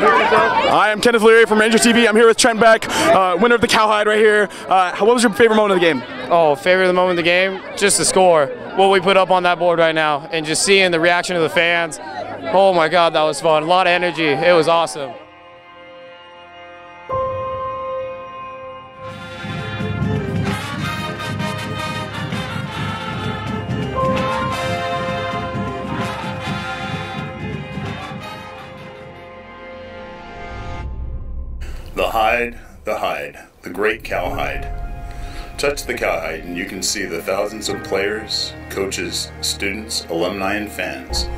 I am Kenneth Leary from Ranger TV. I'm here with Trent Beck, uh, winner of the Cowhide right here. Uh, what was your favorite moment of the game? Oh, favorite of the moment of the game? Just the score. What we put up on that board right now, and just seeing the reaction of the fans. Oh my God, that was fun. A lot of energy. It was awesome. The hide, the hide, the great cowhide. Touch the cowhide and you can see the thousands of players, coaches, students, alumni, and fans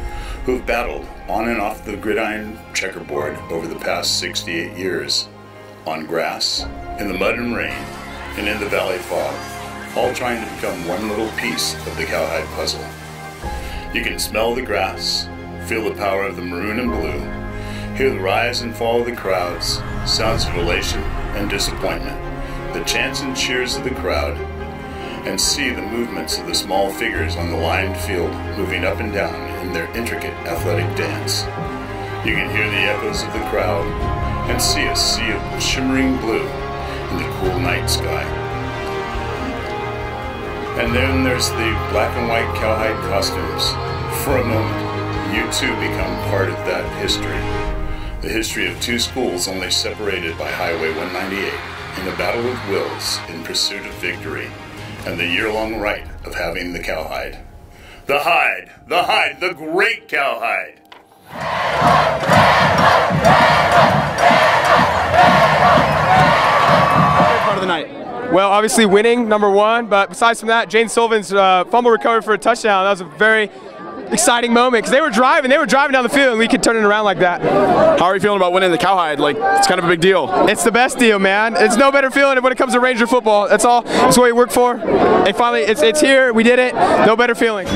who have battled on and off the gridiron checkerboard over the past 68 years, on grass, in the mud and rain, and in the valley fog, all trying to become one little piece of the cowhide puzzle. You can smell the grass, feel the power of the maroon and blue, Hear the rise and fall of the crowds, sounds of elation and disappointment, the chants and cheers of the crowd, and see the movements of the small figures on the lined field moving up and down in their intricate athletic dance. You can hear the echoes of the crowd and see a sea of shimmering blue in the cool night sky. And then there's the black and white cowhide costumes. For a moment, you too become part of that history the history of two schools only separated by Highway 198 in a battle of wills in pursuit of victory, and the year long right of having the cowhide. The hide, the hide, the great cowhide. Part of the night. Well, obviously winning, number one, but besides from that, Jane Sullivan's uh, fumble recovery for a touchdown. That was a very exciting moment because they were driving, they were driving down the field, and we could turn it around like that. How are you feeling about winning the Cowhide? Like, it's kind of a big deal. It's the best deal, man. It's no better feeling when it comes to Ranger football. That's all. That's what we work for. And finally, it's, it's here. We did it. No better feeling.